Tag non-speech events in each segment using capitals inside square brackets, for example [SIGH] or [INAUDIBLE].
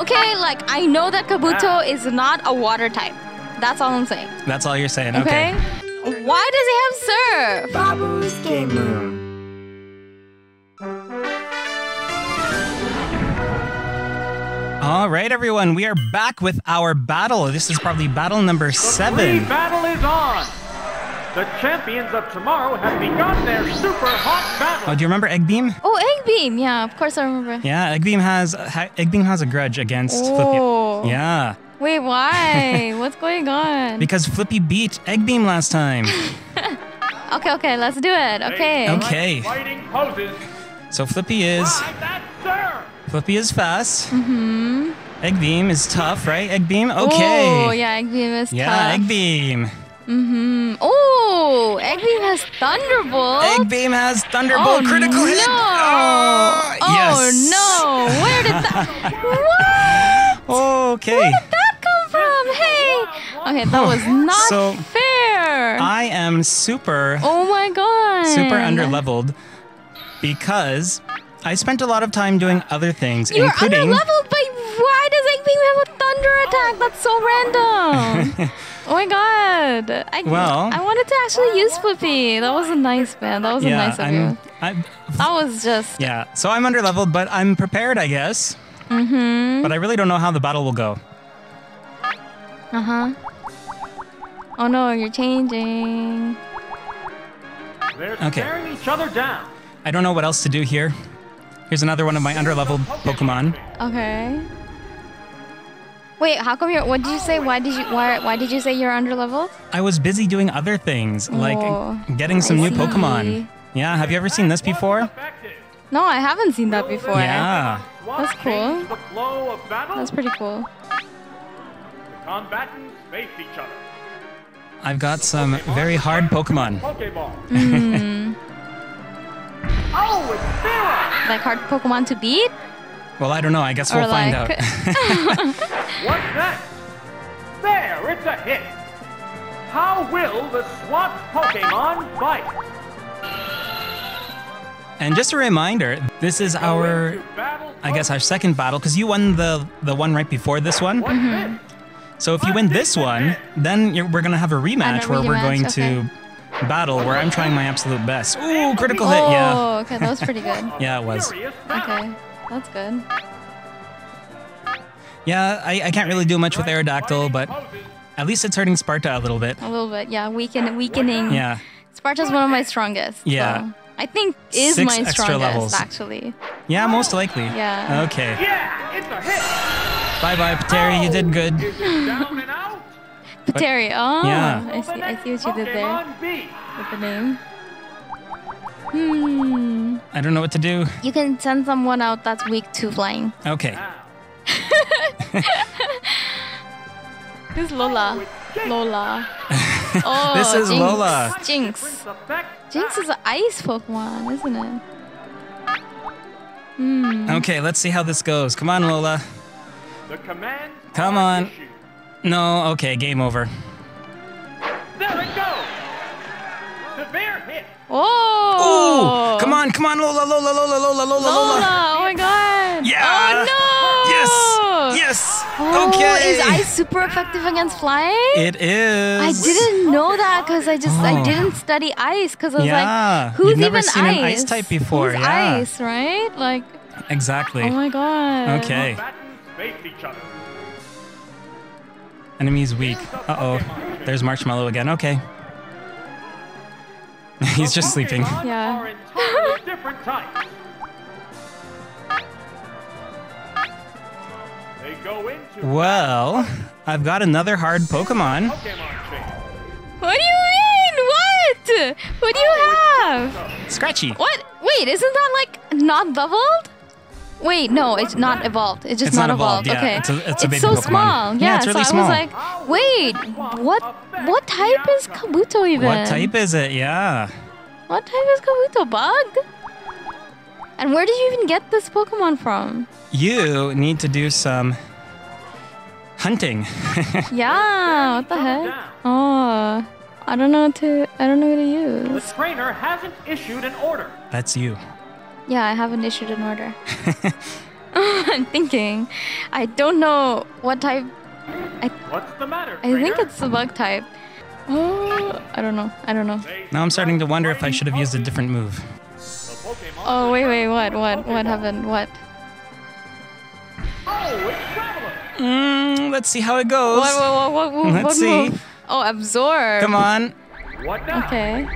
Okay, like I know that Kabuto ah. is not a water type. That's all I'm saying. That's all you're saying. Okay. Okay. Why does he have surf? Babu's Game Room. All right, everyone. We are back with our battle. This is probably battle number The seven. battle is on. The champions of tomorrow have begun their super hot battle. Oh, do you remember Eggbeam? Oh, Eggbeam. Yeah, of course I remember. Yeah, Eggbeam has ha- Eggbeam has a grudge against Oh. Flippy. Yeah, Wait, why? [LAUGHS] What's going on? because Flippy beat Eggbeam last time. [LAUGHS] Okay, okay, let's do it. Okay. Okay. Fighting poses. So Flippy is Like that, sir. Flippy is fast. Mm-hmm. Eggbeam is tough, right? Eggbeam. Okay. Oh, yeah, Eggbeam is Yeah, tough. Eggbeam. Mm-hmm. Oh, Eggbeam has Thunderbolt. Eggbeam has Thunderbolt oh, critical no. hit. Oh, oh yes. no! Where did that? [LAUGHS] what? Okay. Where did that come from? Hey. Okay, that was [LAUGHS] not So, fair. I am super, oh my god. super underleveled because I spent a lot of time doing other things, You're including. underleveled, but why does Eggbeam have a thunder attack? That's so random. [LAUGHS] oh my god. I, Well- I wanted to actually use Flippy. That was a nice man. That was yeah, nice of I'm, you. I'm. That was just. Yeah, so I'm underleveled, but I'm prepared, I guess. Mm-hmm. But I really don't know how the battle will go. Uh huh. Oh no, you're changing. They're Okay. staring each other down. I don't know what else to do here. Here's another one of my underleveled Pokemon. Okay. Wait, how come you're? What did you say? Why did you? Why? Why did you say you're under level? I was busy doing other things, like Oh, getting some I new see. Pokemon. Yeah, have you ever seen this before? No, I haven't seen that before. Yeah. That's cool. change The flow of battle. That's pretty cool. Combatants face each other. I've got some very hard Pokemon. Vera. Mm-hmm. [LAUGHS] like hard Pokemon to beat? Well, I don't know. I guess we'll or find out. [LAUGHS] [LAUGHS] What's next? There, it's a hit. How will the swapped Pokemon fight? and just a reminder, this is our, battle I guess, our second battle, because you won the, the one right before this one. Mm-hmm. So if you win this one, then you're, we're going to have a rematch a where we're going okay. to battle where I'm trying my absolute best. Ooh, critical hit, yeah. oh, okay, that was pretty good. [LAUGHS] Yeah, it was. Okay, that's good. Yeah, I, I can't really do much with Aerodactyl, but at least it's hurting Sparta a little bit. A little bit, yeah. Weaken, weakening. Yeah. Sparta's one of my strongest. Yeah. so I think is Six my extra strongest levels. actually. Yeah, most likely. Yeah. Okay. Yeah, it's a hit. Bye bye, Pateri. You did good. Is it down and out? Pateri. Oh, Yeah. I see. I see what you did there Pokemon with the name. Hmm. I don't know what to do. You can send someone out that's weak to flying. Okay. [LAUGHS] Now, Who's Lola? Lola. [LAUGHS] Oh, This is Jynx. Lola. Jynx. Jynx is an ice Pokemon, isn't it? Hmm. Okay, let's see how this goes. Come on, Lola. The command. Come on. issued. No, okay, game over. Severe hit. Oh. Ooh! Come on, come on, Lola, Lola, Lola, Lola, Lola, Lola. Lola. Oh my god. Yeah. Oh no. Yes! Yes! Oh, okay! Is ice super effective against flying? It is. I didn't know that because I just I Oh. didn't study ice because I was Yeah, like, who's you've never even seen ice? an ice type before, Who's yeah. ice, right? Like, Exactly. oh my god. Okay. Combatants face each other. Enemy's weak. Uh oh. There's Marshmallow again. Okay. [LAUGHS] He's just sleeping. Yeah. Different types. They go into Well, I've got another hard Pokemon. Pokemon. What do you mean? What? What do you oh, have? Scratchy. What? Wait, isn't that like not leveled? Wait, no, it's not evolved. It's just It's not evolved, yeah. Okay. It's a- it's a baby so Pokemon. small. Yeah, Yeah, it's really so small. I was like, wait, what? What type is Kabuto even? What type is it? Yeah. What type is Kabuto? Bug? And where did you even get this Pokemon from? You need to do some hunting. [LAUGHS] Yeah, what the heck? Oh, I don't know what to. I don't know what to use. The use. trainer hasn't issued an order. That's you. Yeah, I haven't issued an order. [LAUGHS] [LAUGHS] I'm thinking. I don't know what type. What's the matter, I think it's the bug type. Oh, I don't know. I don't know. Now I'm starting to wonder if I should have used a different move. Oh wait, wait, what, what, what happened? What? Oh, it's Traveler! Mm, let's see how it goes. What? What? What? What? Let's what see. move? Oh, absorb. Come on. What now? Okay.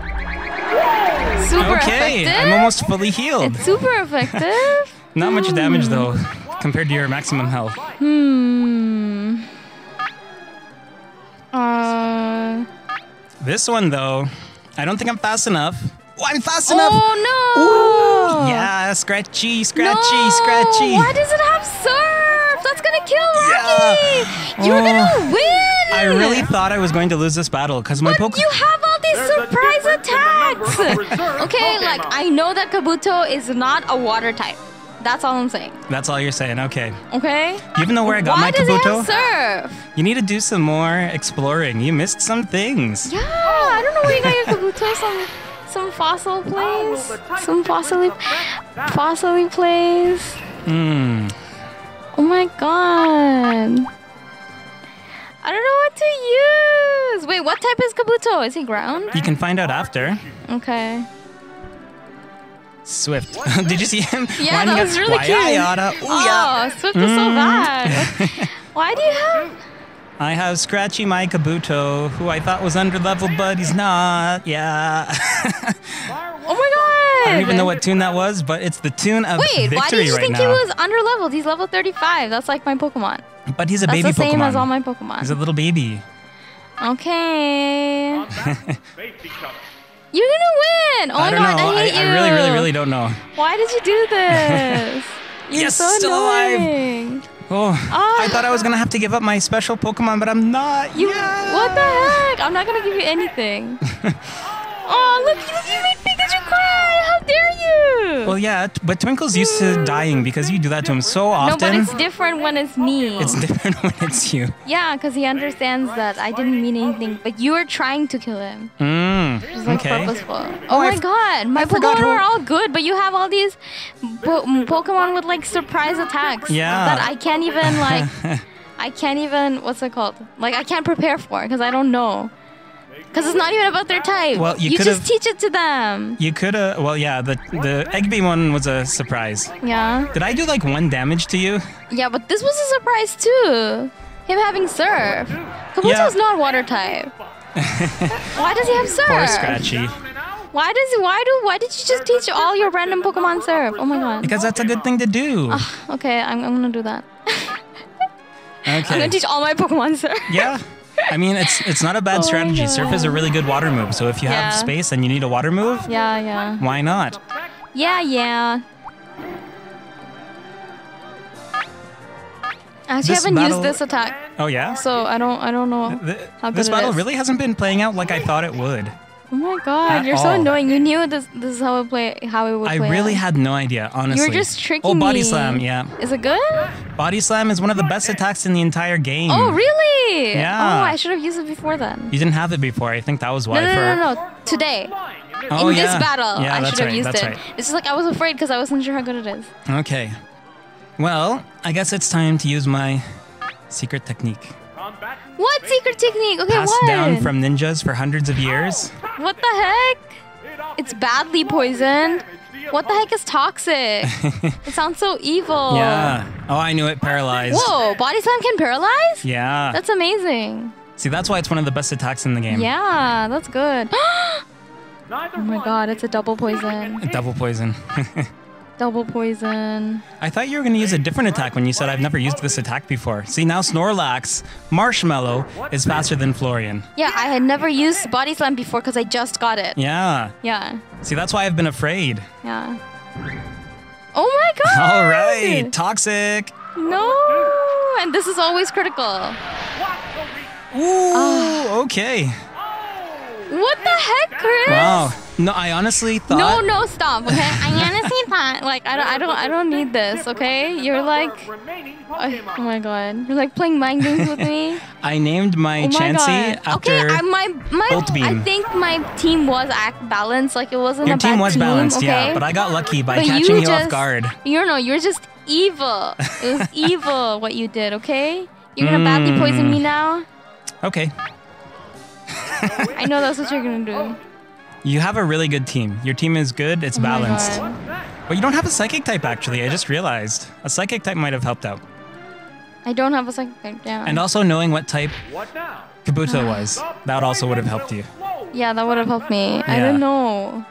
Super Okay, effective. I'm almost fully healed. It's super effective. [LAUGHS] Not much damage though, compared to your maximum health. Hmm. Uh. This one though, I don't think I'm fast enough. Oh, I'm fast enough. Oh no! Yeah, scratchy, No! scratchy, scratchy. Why does it have surf? That's gonna kill Yeah. Rocky. You're Oh. gonna win. I really thought I was going to lose this battle because my Pokemon. You have all these surprise difference in the number attacks. of reserve [LAUGHS] okay, like I know that Kabuto is not a water type. That's all I'm saying. That's all you're saying. Okay. Okay. You even know where I got Why my does Kabuto? it have surf? You need to do some more exploring. You missed some things. Yeah, I don't know where you got your Kabuto. [LAUGHS] Some some fossil place. will plays. the type Some difference fossily affect that? fossily plays. Hmm. Oh my god. What type is Kabuto? Is he ground? You can find out after. Okay. Swift. [LAUGHS] Did you see him? Yeah, that was really cute. I oughta- Ooh, yeah. Oh, Swift is so Mm. bad. [LAUGHS] Why do you have? I have Scratchy my Kabuto, who I thought was under level, but he's not. Yeah. [LAUGHS] Oh my god! I don't even know what tune that was, but it's the tune of Wait, victory why do you right think now. he was under leveled? He's level 35. That's like my Pokemon. But he's a That's baby the same Pokemon. as all my Pokemon. He's a little baby. Okay. on [LAUGHS] that, face each other. You're gonna win! Oh I my don't god, know. I hate you. I really, really, really don't know. Why did you do this? [LAUGHS] You're Yes, so still alive. annoying. Oh, Ah. I thought I was gonna have to give up my special Pokemon, but I'm not. You, yet. what the heck? I'm not gonna give you anything. [LAUGHS] oh, look, you, you made Pikachu cry! Well, yeah, but Twinkle's used to dying because you do that to him so often. no, but it's different when it's me. It's different [LAUGHS] when it's you. yeah, because he understands that I didn't mean anything, but you were trying to kill him. Mm, It's like okay. purposeful. Oh, I my god, my I Pokemon are all good, but you have all these po- Pokemon with like surprise attacks Yeah. that I can't even like. [LAUGHS] I can't even what's it called? Like I can't prepare for because I don't know. Because it's not even about their type. Well, you you just teach it to them. You could have. Well, yeah, the the egg bee one was a surprise. Yeah. Did I do like one damage to you? Yeah, but this was a surprise too. Him having surf. Kabuto's Yeah. not water type. [LAUGHS] Why does he have surf? Poor Scratchy. Down and out. Why does he? Why do? Why did you just teach all your random Pokemon surf? Oh my god. Because that's a good thing to do. Ah, okay, I'm, I'm gonna do that. [LAUGHS] I'm Okay. gonna teach all my Pokemon surf. Yeah. [LAUGHS] I mean, it's it's not a bad Oh strategy. Surf is a really good water move. So if you Yeah. have space and you need a water move, Yeah, yeah. why not? Yeah, yeah. I actually This haven't battle- used this attack, Oh yeah. so I don't I don't know. Th- How good this battle really hasn't been playing out like I thought it would. Oh my god, you're so annoying. You knew this this is how it play how it would play. I play. really out. had no idea, honestly. You were just oh, tricking me. Oh, body me. slam, yeah. Is it good? Body slam is one of the best attacks in the entire game. Oh really? Yeah. Oh, I should have used it before then. You didn't have it before. I think that was why. no, for no, no, no. Today. Oh, in this Oh, in yeah. this battle, Yeah, I should have right, used it. right. It's just like I was afraid because I wasn't sure how good it is. Okay. Well, I guess it's time to use my secret technique. What secret technique? Okay, Passed what? down from ninjas for hundreds of years. What the heck? It's its badly poisoned. What the heck is toxic? [LAUGHS] it sounds so evil. Yeah. Oh, I knew it. Paralyzed. Whoa, body slam can paralyze? Yeah. That's amazing. See, that's why it's one of the best attacks in the game. Yeah, that's good. [GASPS] oh my god, it's a double poison. A Double poison. [LAUGHS] Double poison. I thought you were going to use a different attack when you said I've never used this attack before. See, now Snorlax, Marshmallow, is faster than Florian. Yeah, I had never used body slam before because I just got it. Yeah. Yeah, See, that's why I've been afraid. yeah. Oh my [LAUGHS] god! All right. Toxic. No! And this is always critical. Ooh, ah. okay. What the heck, Chris? Wow. No, I honestly thought. No, no, stop. Okay, I honestly [LAUGHS] thought like I don't, I don't, I don't need this. Okay, you're like, remaining oh my god, you're like playing mind games with me. [LAUGHS] I named my Oh my Chansey god. Okay. I, my my Bolt Beam. I think my team was act balanced. Like it wasn't Your a team bad was team, balanced, okay? yeah, but I got lucky by But catching you, just, off guard. You know, you're just evil. It was [LAUGHS] evil what you did, okay? You're gonna badly poison Mm. me now? Okay. I know that's what you're gonna do. You have a really good team. Your team is good. It's Oh balanced. God. What's next? But you don't have a psychic type actually. I just realized a psychic type might have helped out. I don't have a psychic type down. And also knowing what type What? Kabuto uh-huh. was, that also would have helped you. yeah, that would have helped me. I Yeah. don't know.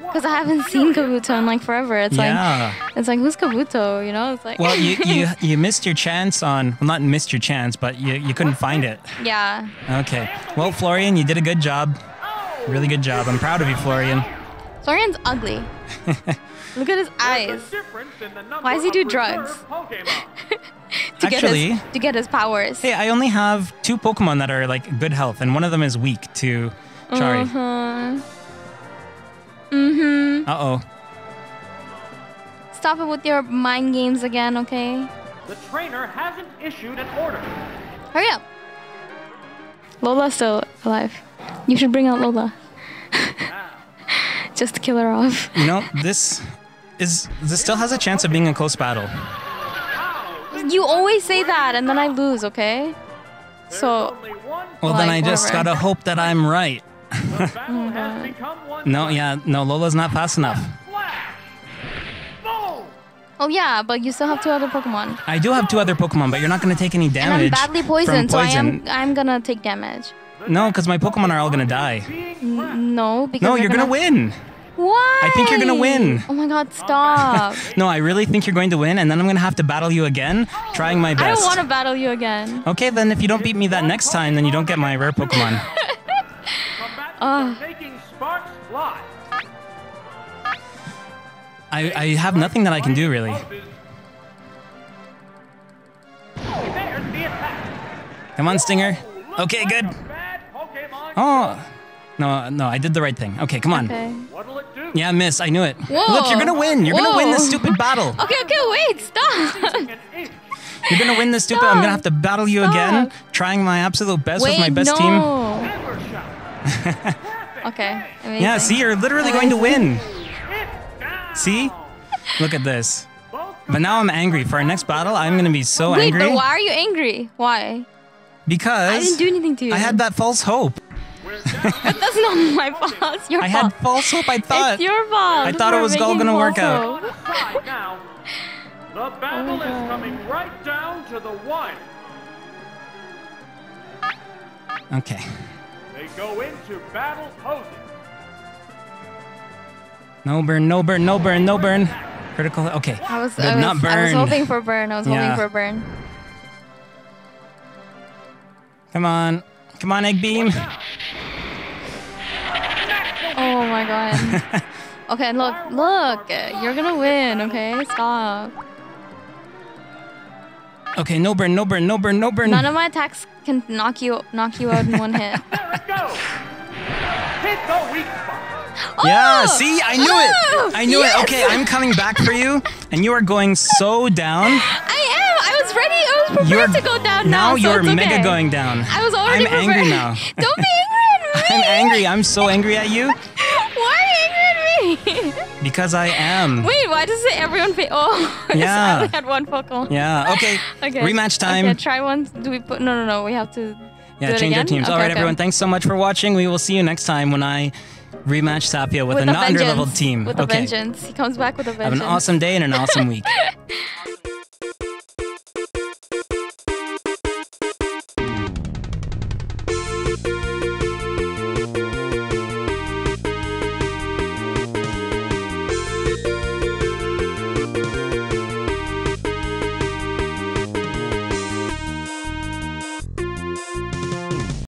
Because I haven't seen Kabuto in like forever. It's Yeah. like it's like who's Kabuto? You know? It's like Well, you, [LAUGHS] you you missed your chance on well, not missed your chance, but you, you couldn't find it. Yeah. Okay. Well, Florian, you did a good job. Really good job. I'm proud of you, Florian. Florian's ugly. [LAUGHS] Look at his eyes. There's a difference in the number Why does he do drugs? [LAUGHS] To Actually- get his to get his powers. Hey, I only have two Pokemon that are like good health, and one of them is weak to Charry. Uh-huh. Mm-hmm. Uh oh. Stop it with your mind games again, okay? the trainer hasn't issued an order. Hurry up. Lola's still alive. You should bring out Lola. [LAUGHS] Just to kill her off. You know this is this still has a chance of being a close battle. You always say that and then I lose, okay? So. Well, then I just whatever. gotta hope that I'm right. The battle has become one. No, yeah, no, Lola's not fast enough. Flash! Boom! Oh yeah, but you still have two other Pokemon. I do have two other Pokemon, but you're not gonna take any damage. And I'm badly from poisoned, so I am. I'm gonna take damage. No, because my Pokemon are all gonna die. N- no, because No, they're you're gonna win. Why? I think you're gonna win. Oh my god, stop. [LAUGHS] No, I really think you're going to win, and then I'm gonna have to battle you again, trying my best. I don't want to battle you again. Okay, then if you don't beat me that next time, then you don't get my rare Pokemon. [LAUGHS] Oh. Combatants I, I have nothing that I can do really. There's the attack. Come on, Stinger. Okay, good. a bad Pokemon. Oh, no, no, I did the right thing. Okay, come on. Okay. What'll it do? Yeah, miss. I knew it. Whoa. Look, you're gonna win. You're gonna win this stupid battle. [LAUGHS] Okay, okay, wait, stop. You're gonna win this stupid. I'm gonna have to battle you again, trying my absolute best wait, with my best no. team. [LAUGHS] Okay. Amazing. Yeah, see, you're literally going to win. It's down. See? Look at this. But now I'm angry. For our next battle, I'm gonna be so Wait, angry but why are you angry? Why? because I didn't do anything to you. I had that false hope. But that's not my [LAUGHS] fault. It's your I fault. had false hope. I thought. it's your fault. I thought it was all gonna work out. hope. on a side now. The battle Oh is coming right down to the wire. Okay. They go into battle posing. No burn. No burn. No burn. No burn. Critical. Okay. I was, Good, I was, not I was hoping for burn. I was Yeah. hoping for burn. Come on. Come on, Eggbeam. Oh my god. [LAUGHS] okay, look, look. You're gonna win. Okay, stop. Okay. No burn. No burn. No burn. No burn. None of my attacks can knock you knock you out in one hit. there it goes. Hit the weak spot. Yeah, Oh! see, I knew Oh, it. I knew yes! it. Okay, I'm coming back for you, and you are going so down. I am. I was ready. I was prepared You're to go down now. so you're okay. mega going down. I was already I'm angry now. [LAUGHS] Don't be angry at [LAUGHS] me. I'm angry. I'm so angry at you [LAUGHS] Why are you angry at me? because I am. Wait, why does it everyone pay? Oh, Yeah. I only had one Pokemon. Yeah. Okay. Okay. Rematch time. Okay, try one. Do we put? No, no, no. We have to. Yeah, change our teams. All Okay, right, okay. everyone. Thanks so much for watching. We will see you next time when I rematch Safia with, With an a vengeance. under-leveled team. With a okay. vengeance. He comes back with a Have an awesome day and an awesome week. [LAUGHS]